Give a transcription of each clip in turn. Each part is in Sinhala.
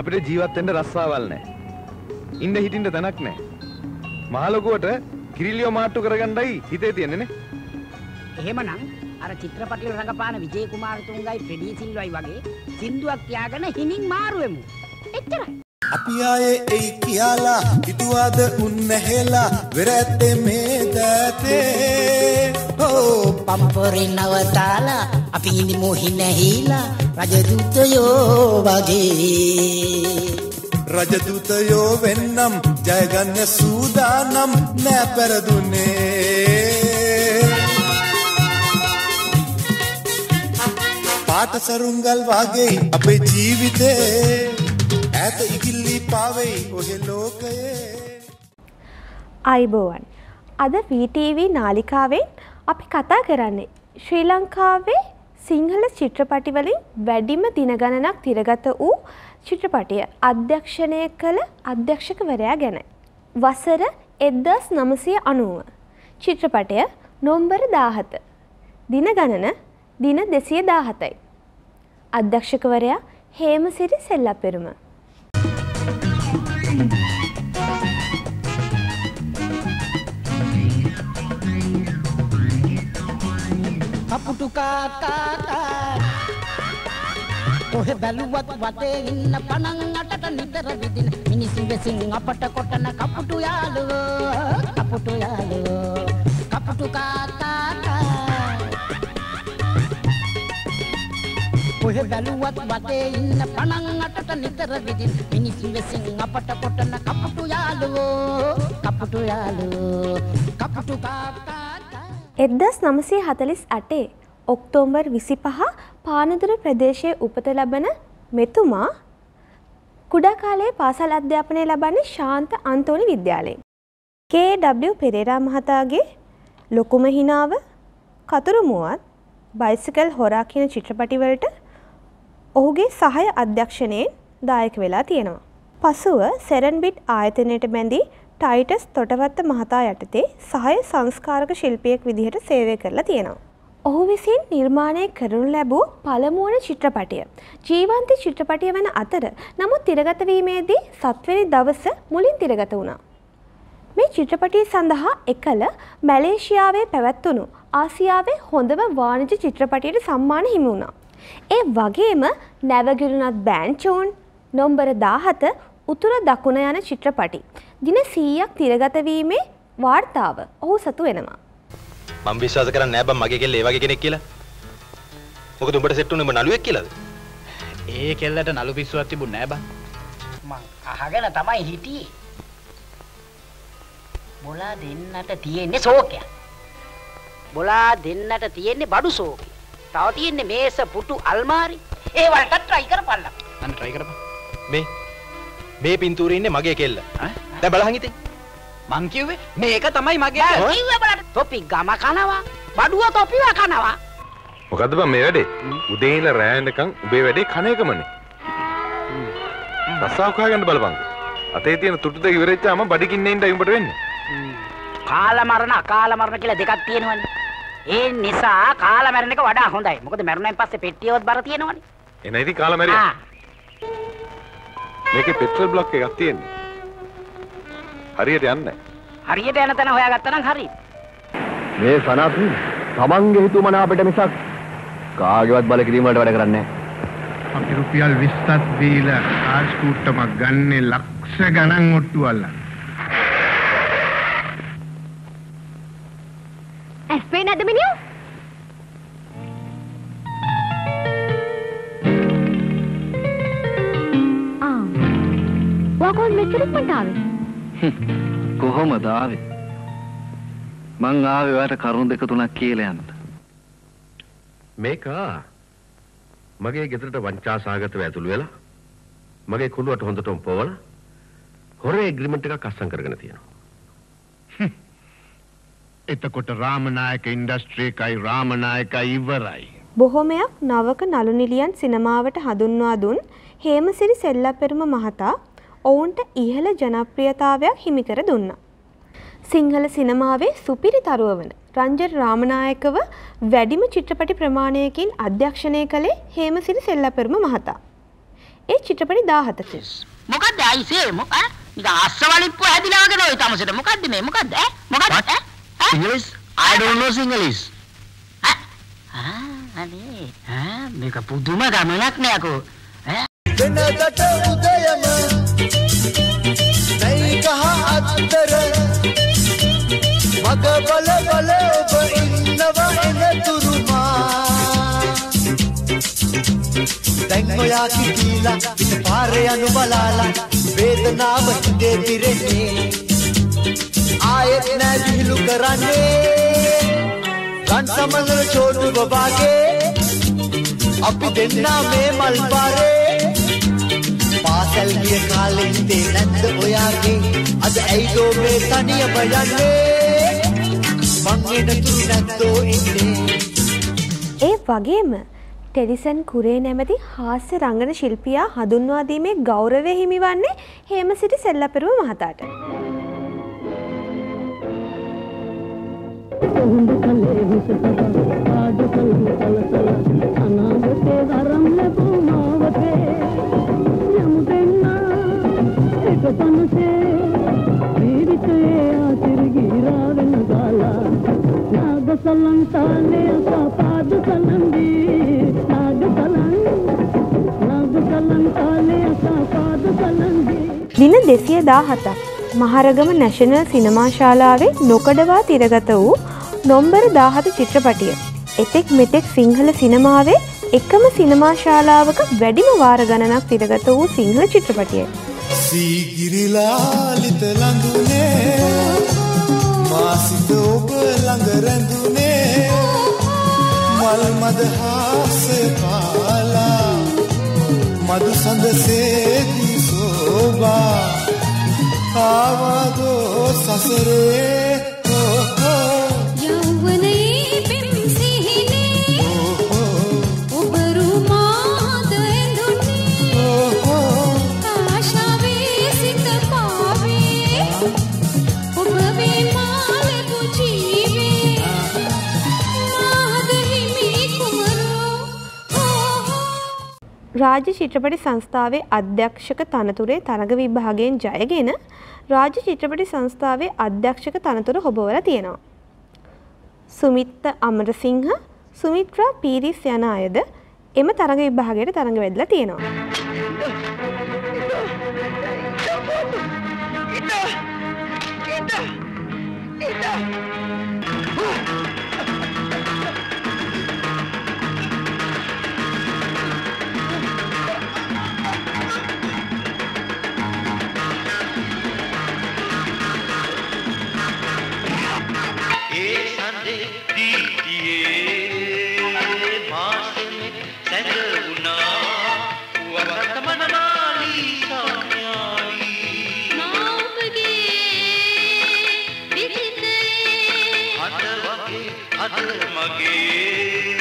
අපිට ජීවත් වෙන්න රස්සාවල් නැහැ. ඉන්න හිටින්න තැනක් නැහැ. මහලොකුවට කිරිලියෝ මාට්ටු කරගන්නයි හිතේ තියෙන්නේ නේ. එහෙමනම් අර චිත්‍රපටිවල රඟපාන විජේ කුමාරතුංගයි ෆ්‍රෙඩී සිල්වයි වගේ සින්දුවක් තියාගෙන හිමින් මාරුවෙමු. එච්චරයි. අපි ආයේ එයි කියලා හිතුවාද උන්නැහෙලා වෙර ඇත්තේ මේ දෑතේ ඕ පම්පොරේ නවතාලා අපි ඉඳිමු හිනැහිලා රජදූතයෝ වගේ. රජදූතයෝ වෙන්නම් ජයගන්න සූදානම් නෑ පැරදුන්නේ පාට සරුංගල් වගේ අපේ ජීවිතේ ඈත ඉගිල්ලි පාවෙයි ඔහෙ ලෝකයේ. අයිබෝවන් අද VTV නාලිකාවෙන් අපි කතා කරන්නේ ශ්‍රී ලංකාවේ සිංහල චිත්‍රපටිවලින් වැඩිම දිනගණනක් තිරගත වූ චිත්‍රපටිය අධ්‍යක්ෂණය කළ අධ්‍යක්ෂකවරයා ගැන. වසර එද්දස් නමසය අනුව. චිත්‍රපටය නොම්බර දාහත. දින ගණන දින දෙසිය දාහතයි. අධ්‍යක්ෂකවරයා හේමසිරි සෙල්ල පෙරුම. කපුටු කාකාකා කොහෙ බැලුවත් වටේ ඉන්න පණන් අටට නිතර විදින මිනිසු වෙසින් අපට කොටන කපුටු යාළුවෝ කපුටු යාළුවෝ කපුටු කාකාකා කොහෙ බැලුවත් වටේ ඉන්න පණන් අටට නිතර විදින මිනිසු වෙසින් අපට කොටන කපුටු යාළුවෝ කපුටු යාළුවෝ කපුටු කාකාකා එද්දස් නමසය හතලිස් අටේ ඔක්තෝම්බර් විසි පහ පානදුර ප්‍රදේශයේ උපත ලබන මෙතුමා කුඩා කාලයේ පාසල් අධ්‍යාපනය ලබන්නේ ශාන්ත අන්තෝනි විද්‍යාලයෙන්. K.W. පෙරේරා මහතාගේ ලොකුම හිනාව කතුරු මුවත් බයිසිකල් හොරා කියන චිත්‍රපටිවලට ඔහුගේ සහය අධ්‍යක්ෂණයෙන් දායක වෙලා තියෙනවා. පසුව සෙරන්බිට් ආයතනයට බැඳී ටයිටස් තොටවත්ත මහතා යටතේ සහය සංස්කාරක ශිල්පියෙක් විදිහට සේවය කරලා තියෙනවා. ඔහු විසින් නිර්මාණය කරනු ලැබූ පළමුවන චිත්‍රපටිය. ජීවන්ත චිත්‍රපටිය වන අතර නමුත් තිරගතවීමේදී සත්වනි දවස මුලින් තිරගත වුණා. මේ චිත්‍රපටිය සඳහා එකල මැලේෂියාවේ පැවැත්වුණු ආසියාවේ හොඳම වාණිජ චිත්‍රපටියට සම්මාන හිමි වුණා. ඒ වගේම නැවගිරුණත් බෑන්චෝන් නොම්බර දාහත උතුර දකුණ යන චිත්‍රපටි. දින සීයක් තිරගතවීමේ වාර්තාව ඔහු සතු වෙනවා. මම විශ්වාස කරන්නේ නෑ බං මගේ කෙල්ල ඒ වගේ කෙනෙක් කියලා. මොකද උඹට සෙට් උනේ උඹ නළුවෙක් කියලාද? ඒ කෙල්ලට නළු පිස්සුවක් තිබුණ නෑ බං. මං අහගෙන තමයි හිටියේ. බොලා දෙන්නට තියෙන්නේ ශෝකයක්. බොලා දෙන්නට තියෙන්නේ බඩු ශෝකය. තව තියෙන්නේ මේස පුටු අල්මාරි. ඒ වලට try කරපල්ලා. අන්න try කරපන්. මේ මේ පින්තූරේ ඉන්නේ මගේ කෙල්ල. ඈ? දැන් බලහන් ඉතින්. මං කිව්වේ මේක තමයි මගේ කෙල්ල. කිව්ව බලන්න තොපි ගම කනවා. බඩුව තොපිව කනවා. මොකද්ද බං මේ වැඩේ? උදේ ඉඳලා රෑ වෙනකන් උඹේ වැඩේ කන එකමනේ. රස්සාව කහගන්න බලපන්. අතේ තියෙන තුටු දෙක ඉවරෙච්චාම බඩිකින්නේ ඉඳලා උඹට වෙන්නේ. කාල මරණ අකාල මරණ කියලා දෙකක් තියෙනවනේ. ඒ නිසා කාල මරණ එක වඩා හොඳයි. මොකද මරුණෙන් පස්සේ පෙට්ටියවත් බර තියෙනවනේ. එන ඉතින් කාලා මැරියා. ආ. මේකේ පෙට්‍රල් බ්ලොක් එකක් තියෙන්නේ. හරියට යන්නේ හරියට යන තැන හොයාගත්තා නම් හරි. මේ සනත් තමන්ගේ හිතුමන අපිට මිසක් කාගේවත් බල කිරීම වලට වැඩ කරන්නේ නැහැ. අපි රුපියල් 20ක් දීලා කාර් ස්කූටරයක් ගන්නේ ලක්ෂ ගණන් ඔට්ටු අල්ලන්න. කොහොමද ආවේ? මං ආවේ ඔයාලට කරුණු දෙක තුනක් කියලා යන්න. මේක මගේ ගෙදරට වංචා සාගතව ඇතුළු වෙලා මගේ කුළුවට හොඳටම පොවලා හොරේ ඇග්‍රීමන්ට් එකක් අස්සම් කරගෙන තියෙනවා. එතකොට රාමනායක ඉන්ඩස්ට්‍රි එකයි රාමනායකයි ඉවරයි. බොහොමයක් නවක නළු නිලියන් සිනමාවට හඳුන්වා දුන් හේමසිරි සෙල්ලපෙරුම මහතා ඔවුන්ට ඉහළ ජනප්‍රියතාවයක් හිමිකර දුන්නා. සිංහල සිනමාවේ සුපිරි තරුව වන රංජර් රාමනායකව වැඩිම චිත්‍රපටි ප්‍රමාණයකින් අධ්‍යක්ෂණය කළේ හේමසිරි සෙල්ලපෙරුම මහතා. ඒ චිත්‍රපටි 17කින්. මොකක්ද අයිසේ මොක නිකන් අස්සවලිප්පු හැදිලා වගේ නෝ තමසට මොකද්ද මේ? මොකද්ද? ඈ? මොකද්ද? ඈ? English? I don't know Singlish. අනේ. ඈ? මේක පුදුම ගමනක් නේ අකෝ. ඈ? වෙනදට උදයම නැයි කහ අත්තර මග බල බල ඔබ ඉන්නවා එනතුරුමා දැන් ඔයා කිකීලා පිට පාරේ යනු බලාලා වේදනාව හිතේ පිරෙන්නේ ආයෙත් නෑ විහිළු කරන්නේ ගන් සමනල චෝටු බබාගේ අපි දෙන්නා මේ මල් පාරේ පාසල් ගිය කාලේ හිතේ නැද්ද ඔයාගේ අද ඇයිදෝ මේ තනියම යන්නේ ඒ වගේම ටෙලිසන් කුරේ නැමැති හාස්‍ය රංගන ශිල්පියා හඳුන්වා දීමේ ගෞරවය හිමිවන්නේ හේමසිරි සෙල්ලපෙරුම මහතාට. දින දෙසිය දාහතක් මහරගම නැශනල් සිනමා ශාලාවේ නොකඩවා තිරගත වූ නොම්බර දාහත චිත්‍රපටිය. එතෙක් මෙතෙක් සිංහල සිනමාවේ එකම සිනමා ශාලාවක වැඩිම වාර ගණනක් තිරගත වූ සිංහල චිත්‍රපටිය. සීගිරිලාලිත ළඟුනේ ළඟ රැඳුනේ මල් මද හාසය පාලා මදු සඳසේදී සෝබා ආවාදෝ සසරේ රාජ්‍ය චිත්‍රපටි සංස්ථාවේ අධ්‍යක්ෂක තනතුරේ තරග විභාගයෙන් ජයගෙන රාජ්‍ය චිත්‍රපටි සංස්ථාවේ අධ්‍යක්ෂක තනතුර හොබවලා තියෙනවා. සුමිත්ත අමරසිංහ සුමිත්‍රා පීරිස් යන අයද එම තරග විභාගයට තරඟ වෙදලා තියෙනවා. වගේ අද මගේ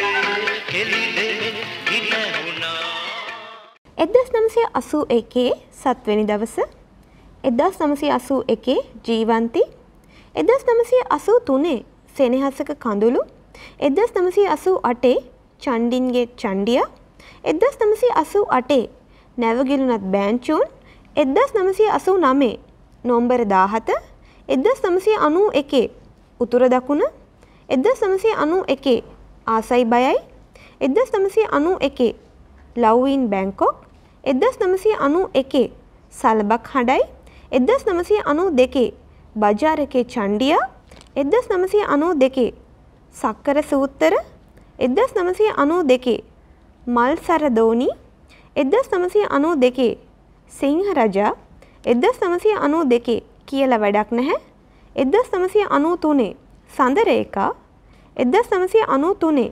කෙලි දෙමෙ ගිනහුණා එදස් නමසය අසූ එකේ සත්වනි දවස. එදස් නමසය අසූ එකේ ජීවන්ති. එදස් නමසය අසූ තුනේ සෙනෙහසක කඳුළු. එදස් නමසය අසූ අටේ චන්ඩින්ගේ චන්ඩිය එදස් නමසය අසූ අටේ නැවගිලුනත් බෑංචූන් එදස් නමසය අසූ නමේ නොම්බර දාහත. එදස් නමසය අනූ එකේ උතුර දකුණ. එදස් නමසය අනූ එකේ ආසයි බයයි. එදස් නමසය අනූ එකේ ලව්වන් බැංකොක්. එදස් නමසය අනු එකේ සල්බක් හඩයි එදස් නමසය අනු දෙකේ බජාරකේ චන්ඩිය එදස් නමසය අනු දෙකේ සක්කර සූත්තර එදස් නමසය අනු දෙකේ මල් සරදෝනි එදස් නමසය අනු දෙකේ සිංහ රජා. එදස් නමසය අනු දෙකේ කියල වැඩක් නැහැ. එදස් නමසය අනු තුනේ සඳරේකා එදස් නමසය අනු තුනේ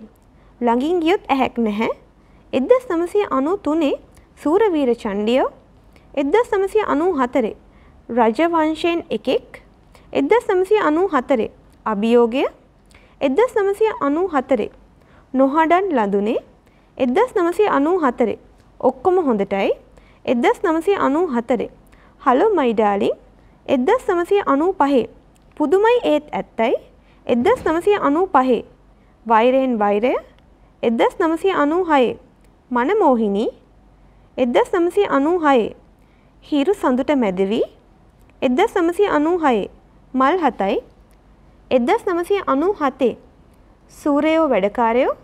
ළඟින් ගියොත් ඇහැක් නැහැ. එදස් නමසය අනු තුනේ සූරවීර චණ්ඩියෝ. එදස් නමසය අනූ හතරේ රජවංශයෙන් එකෙක්. එදස් නමසය අනූ හතරේ අභියෝගය. එදස් නමසය අනූ හතරේ නොහඩන් ලඳුනේ එදස් නමසය අනූ හතරේ ඔක්කොම හොඳටයි. එදස් නමසය අනූ හතරේ හලෝ මයිඩාලින්. එදස් නමසය අනූ පහේ පුදුමයි ඒත් ඇත්තයි. එදස් නමසය අනූ පහේ. වෛරයෙන් වෛරය එදස් නමසය අනූ හයේ. මනමෝහිනී එදදස් නමසය අනු හයේ. හිරු සඳුට මැදවී එදදස් නමසය අනු හයේ. මල් හතයි එදදස් නමසය අනු හතේ. සූරයෝ වැඩකාරයෝ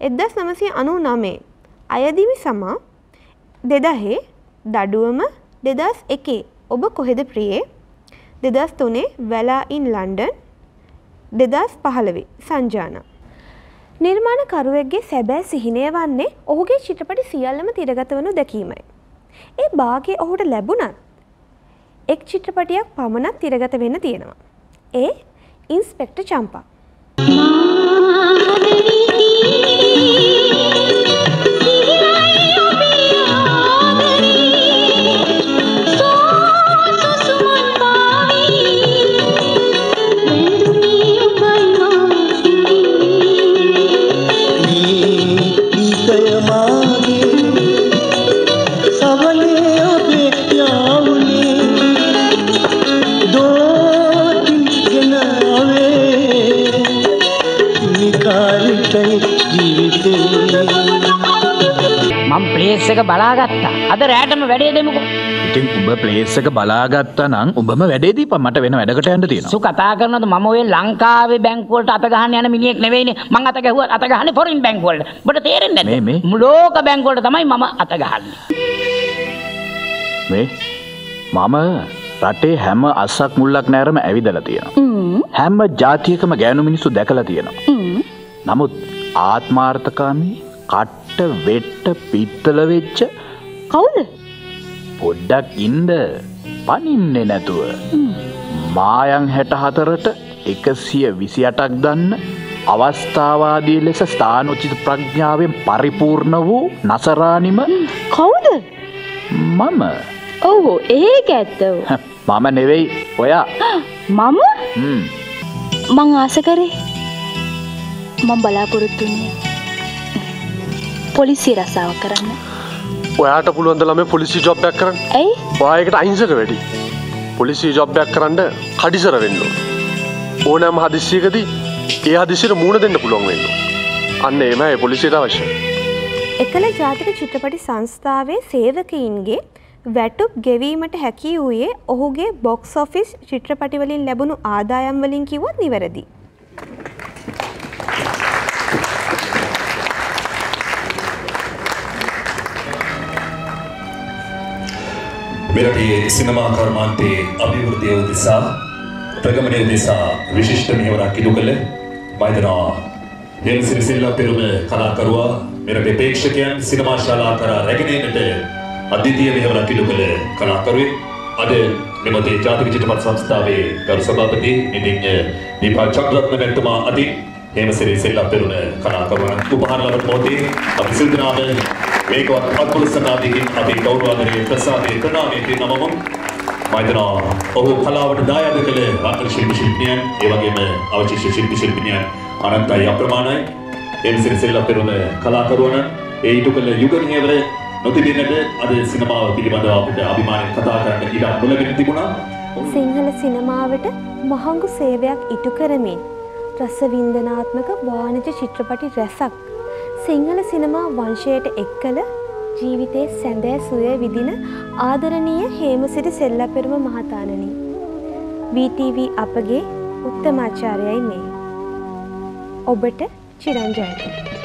එදදස් නමසය අනු නමේ. අයදිවි සමා දෙදහේ දඩුවම දෙදස් එකේ. ඔබ කොහෙද ප්‍රියේ? දෙදස් තුනේ වැලා ඉන් ලන්ඩන් දෙදස් පහළවි සංජාන. නිර්මාණකරුවෙක්ගේ සැබෑ සිහිනය වන්නේ ඔහුගේ චිත්‍රපටි සියල්ලම තිරගත වනු දැකීමයි. ඒ භාගය ඔහුට ලැබුණත් එක් චිත්‍රපටියක් පමණක් තිරගත වෙන්න තියෙනවා. ඒ ඉන්ස්පෙක්ට චම්පා. බලාගත්තා. අද රෑටම වැඩේ දෙමුකෝ. ඉතින් උඹ ප්ලේස් එක බලාගත්තා නම් උඹම වැඩේ දීපන්. මට වෙන වැඩකට යන්න තියෙනවා. සු කතා කරනවද? මම ඔය ලංකාවේ බැංකුවලට අත ගහන්න යන මිනිහෙක් නෙවෙයිනේ. මං අත ගැහුවා අත ගහන්නේ ෆොරින් බැංකුවලට ඔබට තේරෙන්නේ මේ, මේ. නැද්ද ලෝක බැංකුවලට තමයි මම අත ගහන්නේ. මේ මම රටේ හැම අස්සක් මුල්ලක් නෑරම ඇවිදලා තියෙනවා. හැම. ජාතියකම ගෑනු මිනිස්සු දැකලා තියෙනවා. නමුත් ආත්මාර්ථකාමී කට්ට වෙට්ට පිත්තල වෙච්ච කවුද? පොඩ්ඩක් ඉන්ඩ පනින්නේ නැතුව මායන් හැට හතරට එකසිය විසි අටක් දන්න අවස්ථාවාදී ලෙස ස්ථානෝචිත ප්‍රඥාවෙන් පරිපූර්ණ වූ නසරානිම කවුද? මම. ඔහු ඒක ඇත්තව. මම නෙවෙයි ඔයා. මම. මං ආස කරේ. මං බලාපොරොත්තුන්නේ පොලිසිය රසාව කරන්න. ඔයාට පුළුවන්ද ළමේ පොලිසි ජොබ්යක් කරන්න? ඇයි? ඔයායකට අහිංසක වැඩි. පොලිසි ජොබ්යක් කරන්න කඩිසර වෙන්න ඕනෑම හදිස්සියකදී ඒ හදිසිට මූුණ දෙන්න පුළුවන් වෙන්න අන්න ඒමයි පොලිසියට අවශ්‍ය එකල ජාතික චිත්‍රපටි සංස්ථාවේ සේවකයින්ගේ වැටුප් ගෙවීමට හැකි වූයේ ඔහුගේ බොක්ස් ඔෆිස් චිත්‍රපටිවලින් ලැබුණු ආදායම් වලින් කිව්වොත් නිවැරදි. මෙරටේ සිනමා කර්මාන්තයේ අභිවෘද්ධිය උදෙසා ප්‍රගමනය උදෙසා විශිෂ්ට මෙහෙවරක් ඉටු කළ මයිදනවා හෙල්සිරි සිල්ලා පෙරුම කලාකරුවා මෙරටේ ප්‍රේක්ෂකයන් සිනමා ශාලා කරා රැගෙනීමට අද්විතීය මෙහෙවරක් ඉටු කළ කලාකරුවෙක් අද මෙමතේ ජාතික චිත්‍රපට සංස්ථාවේ ගරු සභාපති නිදිඤ්ඤ දීපා චක්‍රරත්න මැතිතුමා අතින් හේමසිරි සිල්ලා පෙරුම කලාකරුවන් උපහාර ලබන මොහොතේ අපි සිල් දනාම මේකවත් අත්පොල සනාදීකින් අපි ගෞරවාදරයේ ප්‍රසාදයේ ප්‍රණාමයේ නමමු මයිතනා ඔහු කලාවට දායාද කළ රාත්‍රී ශිල්පී ශිල්පිනියන් ඒ වගේම අවශිෂ්‍ය ශිල්පී ශිල්පිනියන් අනන්තයි අප්‍රමාණයි. එම්සිරි සෙල්ලා පෙරුණ කලාකරුවන් ඒ ඉටු කළ යුග නියවර නොතිබෙන්නට අද සිනමාව පිළිබඳව අපිට අභිමානයෙන් කතා කරන්න ඉඩක් නොලැබෙන තිබුණා. සිංහල සිනමාවට මහඟු සේවයක් ඉටු කරමින් රසවින්දනාත්මක වාණිජ චිත්‍රපටි රැසක් සිංහල සිනමා වංශයට එක්කල ජීවිතයේ සැඳෑ සුවය විදින ආදරණීය හේමසිරි සෙල්ලපෙරුම මහතාණනි. VTV අපගේ උත්තමාචාරයයි මේ. ඔබට චිරංජයති.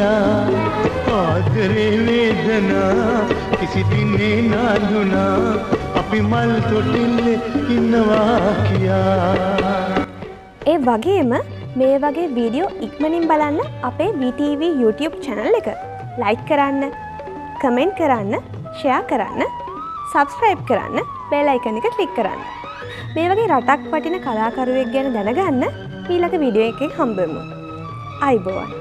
ලංවීලා ආදරේ වේදනා කිසි දිනේ නාදුනා අපි මල් තොටිල්ලෙ ඉන්නවා කියා ඒ වගේම මේ වගේ වීඩියෝ ඉක්මනින් බලන්න අපේ VTV YouTube චැනල් එක ලයික් කරන්න කමෙන්ට් කරන්න ෂයා කරන්න සබස්ක්‍රයිබ් කරන්න බෙලයිකන එක කලික් කරන්න මේ වගේ රටක් පටින කලාකරුවෙක් ගැන දැනගන්න ඊලක විඩියෝ එක හම්බමු අයිබෝවන්